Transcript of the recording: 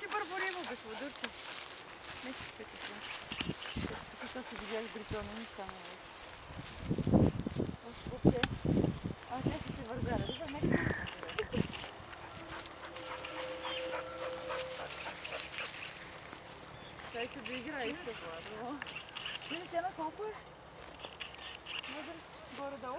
Ти барборимо беслодурци. Мислите така. Току-що се видяли бритона, не стана въобще. А те ще се въргара. Да, не Той ще доиграе с това. Вижте, на колко е? Може е горе-долу?